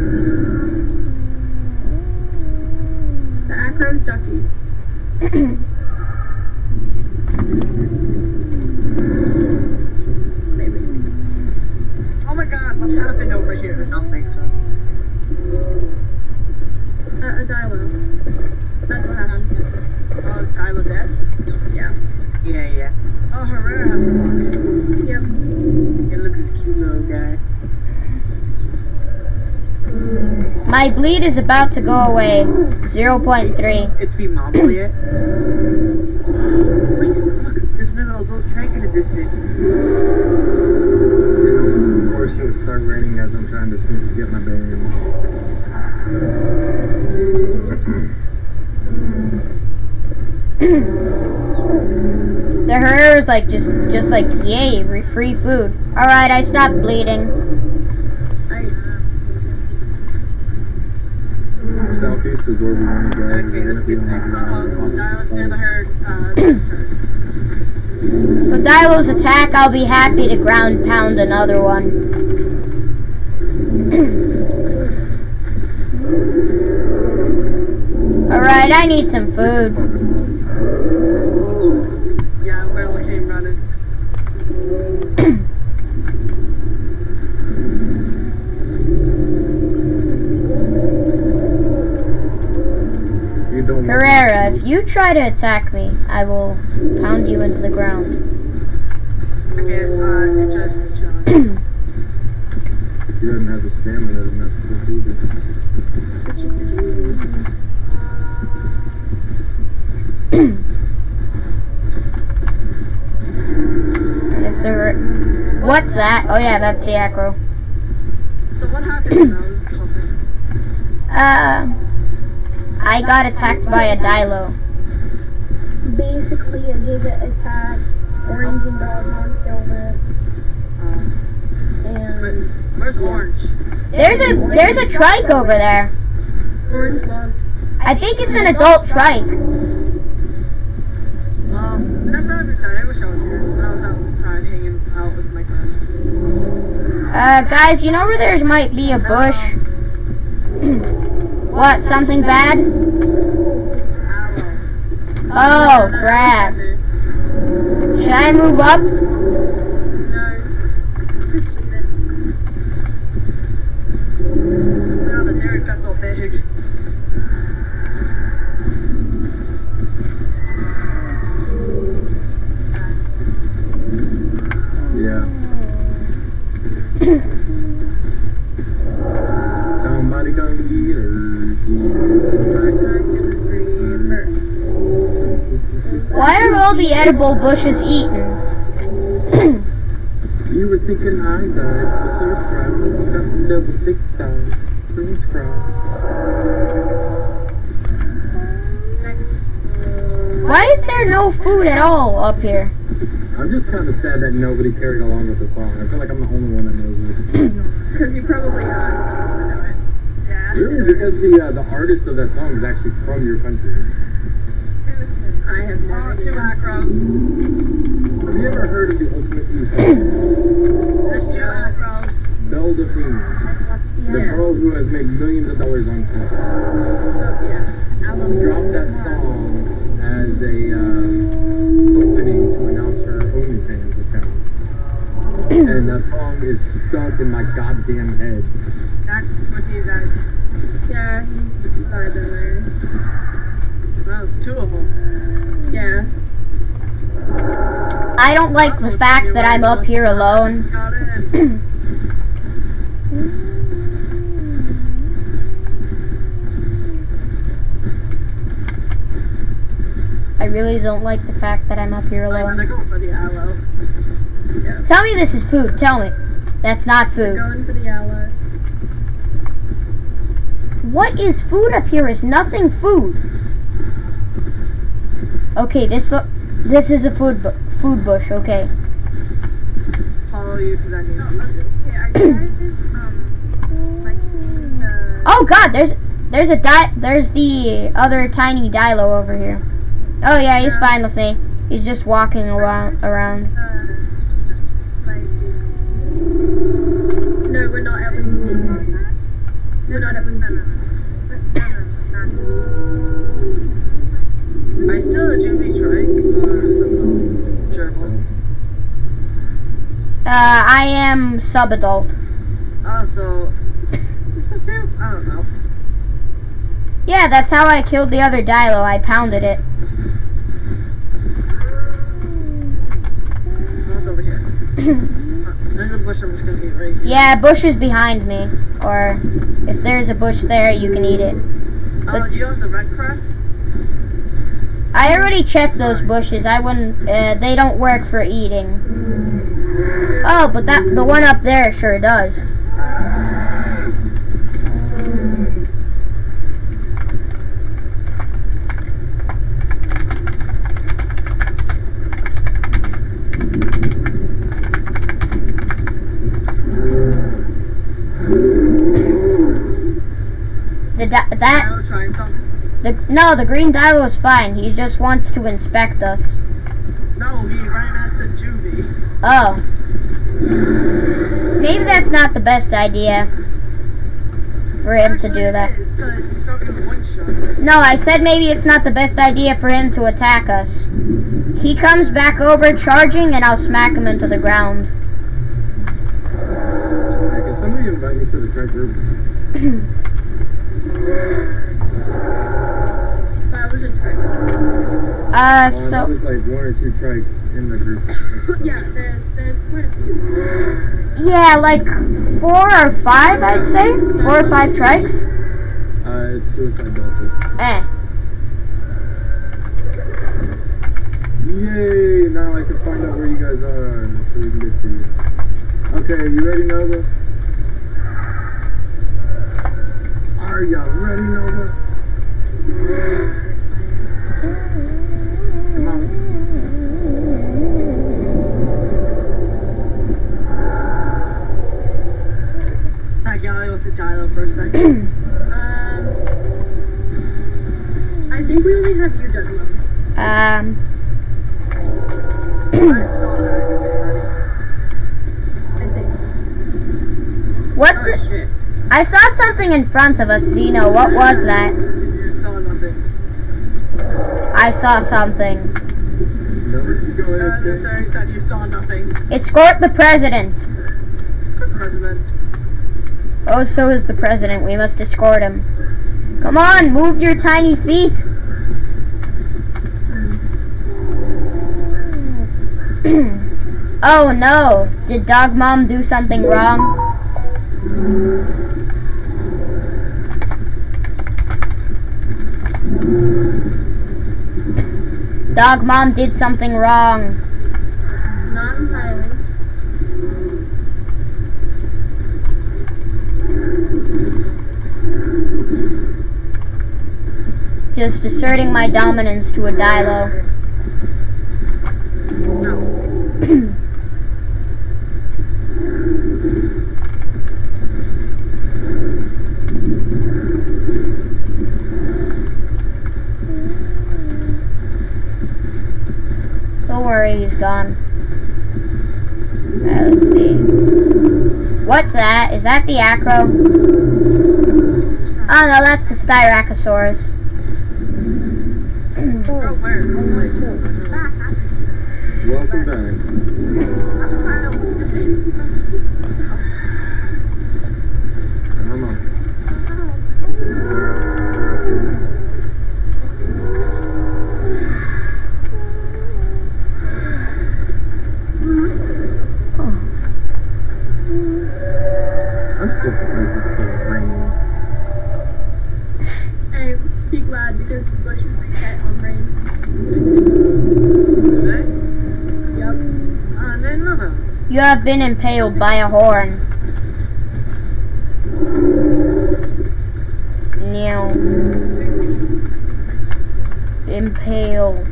The acro's ducky. Maybe. Oh my god, what happened over here? I don't think so. Uh, a Dilo. That's what happened. Oh, is Kylo dead? Yeah. Yeah, yeah. Oh, Herrera has a rocket. Yep. Yeah, look at this cute little guy. My bleed is about to go away. 0.3. It's V Mumble yet? Wait, look, there's another little track in the distance. You of course it would start raining as I'm trying to sneak to get my bearings. [CLEARS THROAT] The Herrera's like just just like yay, free food. Alright, I stopped bleeding. I. Southeast is where we want to go. Okay, let's get there. the Uh-oh, ground. Dilo's near the herd. Uh. With Dilo's attack, I'll be happy to ground pound another one. [CLEARS THROAT] Alright, I need some food. Yeah, Will came running. You don't want Herrera, if you try to attack me, I will pound you into the ground. Okay, uh, it just chilling. He doesn't have the stamina to mess with this either. It's just a. And if there What's that? Oh yeah, that's the acro. So what happened when I was helping? Uh I got attacked by a Dilo. Basically, I gave it attack. Orange and Dogmon killed it. Uh, And where's Orange? There's a there's a trike over there. Orange loved. I think it's an adult trike. Well, that sounds exciting. I wish I was here. When I was outside hanging out with my friends. Uh guys, you know where there might be a bush? [CLEARS THROAT] what, something bad? Oh crap. Should I move up? No. Just leave it. Wow, the theri's got so big. Yeah. Somebody come get her. Why are all the edible bushes eaten? You were thinking I died for surprise. Got double thick thighs. French fries. Why is there no food at all up here? I'm just kind of sad that nobody carried along with the song. I feel like I'm the only one that knows it. Because you probably are. Yeah. Really? Because the uh, the artist of that song is actually from your country. I have no two idea. acros. Have you ever heard of the Ultimate Evil? There's two acros. Belle Delphine, the girl who has made millions of dollars on sex, Yeah. dropped that song as a uh, opening to announce her OnlyFans account. and that song is stuck in my goddamn head. Back with you guys. Yeah, he's vibing there. That was two of them. Yeah. I don't like the fact that I'm up here alone. I really don't like the fact that I'm up here alone. going for the allo. Tell me this is food. Tell me. That's not food. going for the allo. What is food up here is nothing food. Okay, this look. This is a food bu- food bush. Okay. Follow you because I need Oh, okay. to. Are you guys just um like the Oh God, there's there's a di- there's the other tiny Dilo over here. Oh yeah, he's fine with me. He's just walking around around. the like No, we're not at Lynn's We're not at Lynn's I still juvie trike or some gerbil? Uh, I am sub-adult. Oh, so it's the soup. I don't know. Yeah, that's how I killed the other Dilo. I pounded it. So over here? Uh, [CLEARS THROAT] There's a bush I'm just gonna eat right here. Yeah, bush is behind me. Or if there's a bush there, you can eat it. Oh, you have the red crest? I already checked those bushes. I wouldn't. Uh, they don't work for eating. Oh, but that the one up there sure does. The di- that I'll try something. the no the green Dilo is fine. He just wants to inspect us. No, he ran at the juvie. Oh. Maybe that's not the best idea for him to Actually, do that. It is, he's probably gonna one shot. No, I said maybe it's not the best idea for him to attack us. He comes back over charging and I'll smack him into the ground. Hey, can somebody invite me to the trek group? [CLEARS THROAT] That was a trick. Uh, Uh, so, there's like one or two trikes in the group. [LAUGHS] Yeah, there's there's quite a few. yeah, like four or five, I'd say. Four or five trikes. Uh, it's Suicide Delta. Eh. Yay! Now I can find out where you guys are so we can get to you. Okay, you ready, Nova? Are y'all ready, Nova? To Dilo for a second. [CLEARS THROAT] Um, I think we only have you done one. Um, I saw that. [CLEARS THROAT] I think. what's Oh the? shit. I saw something in front of us, Zeno. What was that? You saw nothing. I saw something. Nova, you go Uh, ahead, the kid. third said you saw nothing. Escort the president. Escort the president. Oh, so is the president. We must escort him. Come on, move your tiny feet. [CLEARS THROAT] oh no, did Dog Mom do something wrong? Dog Mom did something wrong. Not entirely. Just asserting my dominance to a Dilo. [COUGHS] Don't worry, he's gone. Alright, let's see. What's that? Is that the acro? Oh no, that's the Styracosaurus. Welcome back. Come on. I'm still surprised it's still raining. Hey, be glad because the bushes reset on rain. today? Yup. Uh, then another. Have been impaled by a horn. Meow. Impale.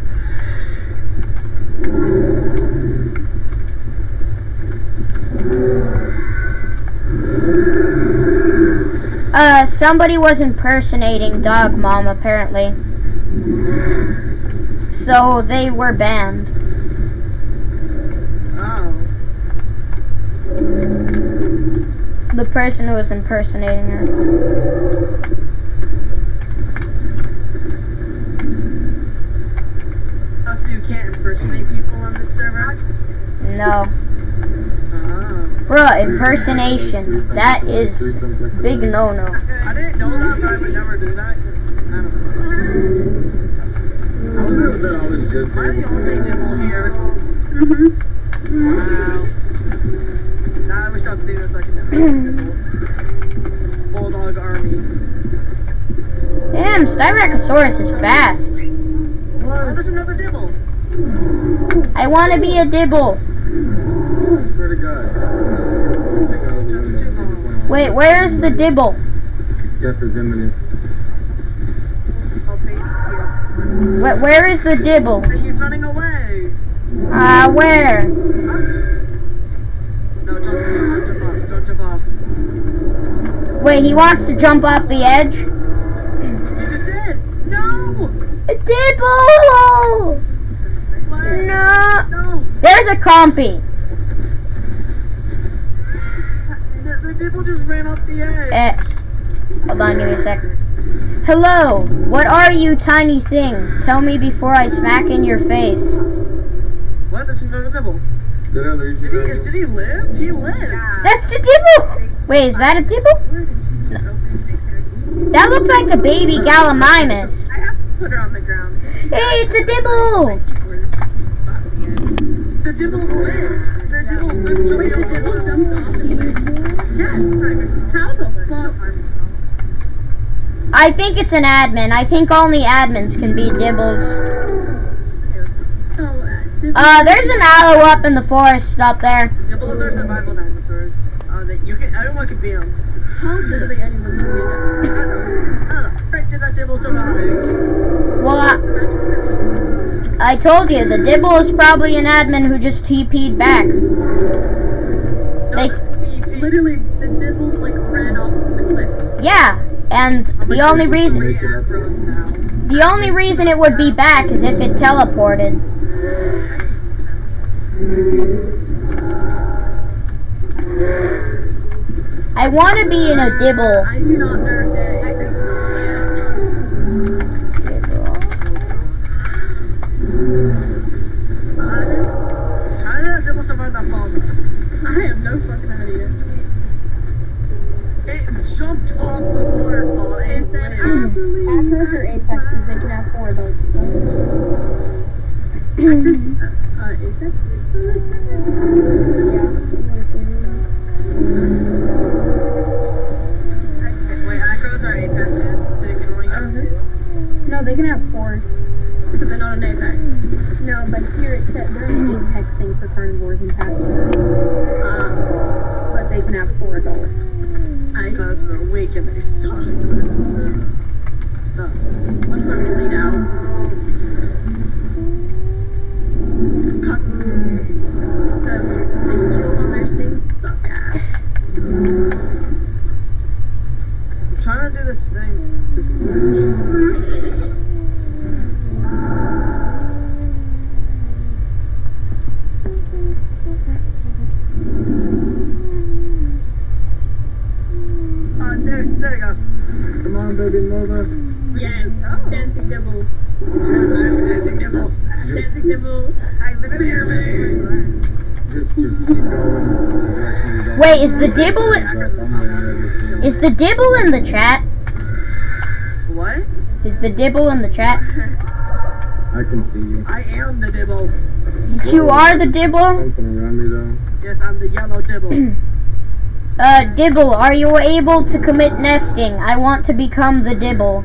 Uh, somebody was impersonating Dog Mom, apparently. So they were banned. the person who was impersonating her. Oh, so you can't impersonate people on this server? No. Oh. Bruh, impersonation. That is big no-no. I didn't know that, but I would never do that. I'm the only dibble here. Mm-hmm. Wow. Now I wish I was being a second. Styracosaurus is fast. Oh, there's another dibble. I want to be a dibble. I swear to God. Take it out of the window. Wait, where is the dibble? Death is imminent. Oh, baby's here. Where, where is the dibble? He's running away. Ah, where? No, don't, don't jump off. Don't jump off. Wait, he wants to jump off the edge? You just did. No. A dibble! Let- No. No. There's a compy. The, the dibble just ran off the edge. Eh. Hold on, give me a sec. Hello, what are you, tiny thing? Tell me before I smack in your face. What? There's another dibble. Did I lose you Did he, did he live? He lived. That's the dibble! Wait, is that a dibble? That looks like a baby Gallimimus. I have to put her on the ground. Hey, it's a dibble! The dibble lived. The dibble lived. Wait, the dibble jumped off the edge? Yes. How the fuck? I think it's an admin. I think only admins can be dibbles. Oh, uh. Uh, there's an allo up in the forest up there. Dibbles are survival dinosaurs. Uh, they, you can, everyone can beat them. How literally anyone can be a I don't know. I don't know. Frick, did that dibble survive? Well, I, The magical dibble. I told you, the dibble is probably an admin who just TP'd back. They-. Literally, the dibble like ran off the cliff. Yeah, and I'm the only reason three acros now. the only reason it would be back is if it teleported. I want to be in a dibble. I do not know if that exists Uh, How did that dibble survive that fall? though? I have no fucking idea. It jumped off the waterfall It and said, lived. I believe apexes, they can have four of those. Uh, uh, apexes, so they said. Wait, acros are apexes, so you can only have two. No, they can have four. So they're not an apex. No, but here it said there's an apex thing for carnivores and passengers, Um, but they can have four adults. I Because they're weak and they suck. I'm trying to do this thing. This. Uh, there, there you go. Come on, baby Nova. Yes, dancing dibble, I'm dancing dibble. dancing dibble. I literally Hear me. Just, just keep going. the direction you're going. Wait, is the dibble Acros I'm gonna- is the dibble in the chat? What? Is the dibble in the chat? I can see you. I am the dibble. You are the dibble? Something around me though. Yes, I'm the yellow dibble. [CLEARS THROAT] Uh, Dibble, are you able to commit nesting? I want to become the Dibble.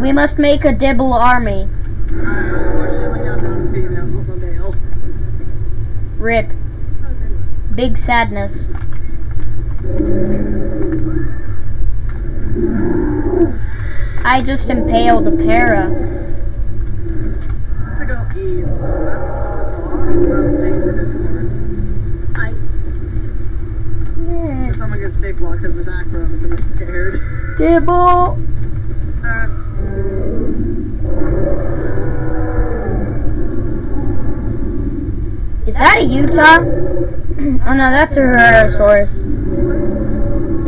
We must make a Dibble army. Uh, unfortunately, I'm not female. I'm a male. Rip. Big sadness. I just impaled a para. To go eat, so I'm gonna I'll stay in the Discord. I Or someone gets safe lock because there's acros and they're scared. Dibble! Uh, Is that a Utah? Oh no, that's a Herrerasaurus.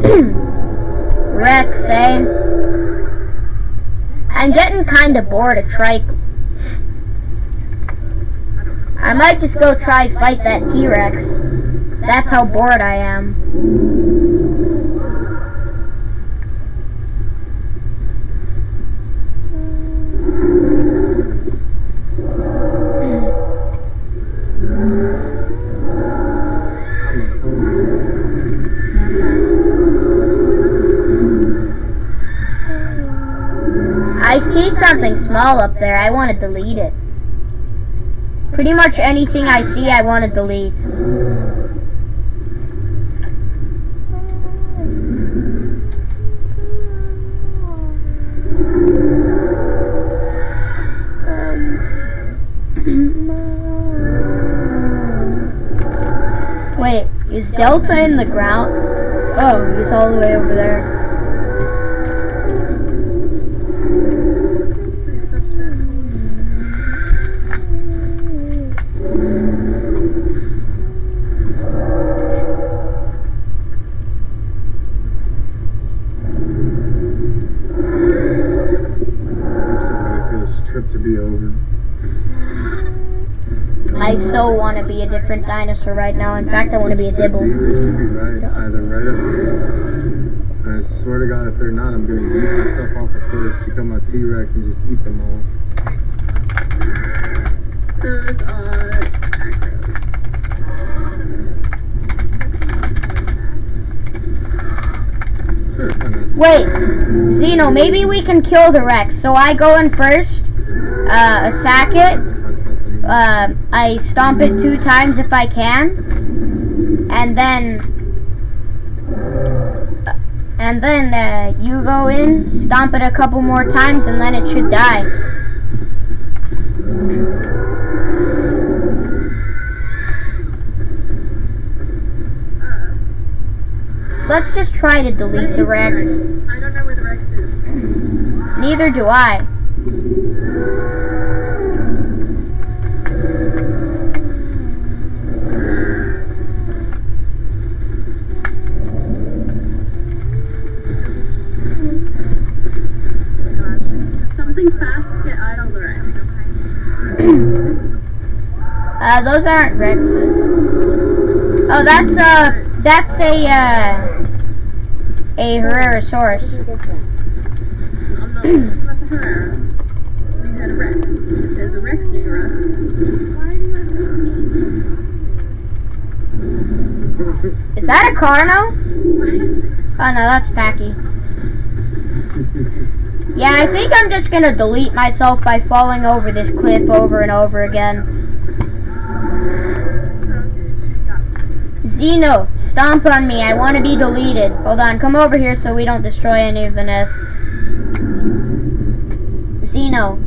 [CLEARS THROAT] Rex, eh? I'm getting kinda bored of trike. I might just go try fight that T-Rex. That's how bored I am. See something small up there. I want to delete it. Pretty much anything I see, I want to delete. Wait, is Delta in the ground? Oh, he's all the way over there. Please stop spamming. I'm so ready for this trip to be over. I so want to be a different dinosaur right now. In fact, I want to be a It dibble. should be right, either right up. I swear to God, if they're not, I'm gonna eat myself off a cliff, become a T-Rex, and just eat them all. Those are acros. Sure. Wait, Zeno, maybe we can kill the Rex. So I go in first, uh, attack it. Uh, I stomp it two times if I can, and then, and then uh, you go in, stomp it a couple more times, and then it should die. Let's just try to delete the Rex. I don't know where the Rex is. Neither do I. Something fast, get eyes on the Rex. Uh, those aren't Rexes. Oh, that's a that's a uh, a Herrerasaurus. I'm not about the Herrera. We had a Rex. There's a Rex near us. Is that a Carno? Oh no, that's Pachy. Yeah, I think I'm just gonna delete myself by falling over this cliff over and over again. Zeno, stomp on me. I want to be deleted. Hold on, come over here so we don't destroy any of the nests. Zeno.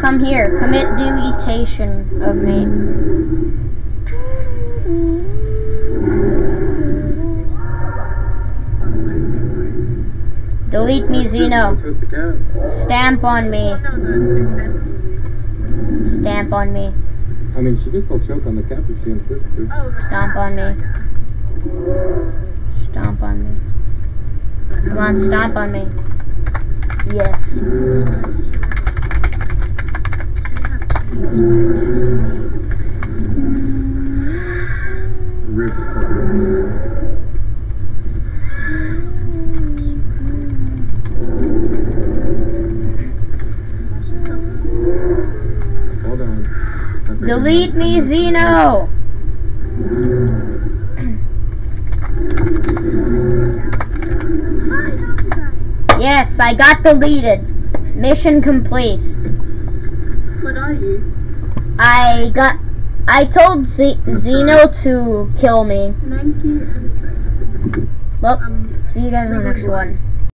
Come here. Commit deletion of me. Delete me, Zeno. Stamp on me. Stamp on me. I mean, she can still choke on the cap if she untwists her. Oh, Stomp on me. Stomp on me. Come on, stomp on me. Yes. I got deleted. Mission complete. What are you? I got. I told Z- Zeno to kill me. Well, Um, see you guys in the next one.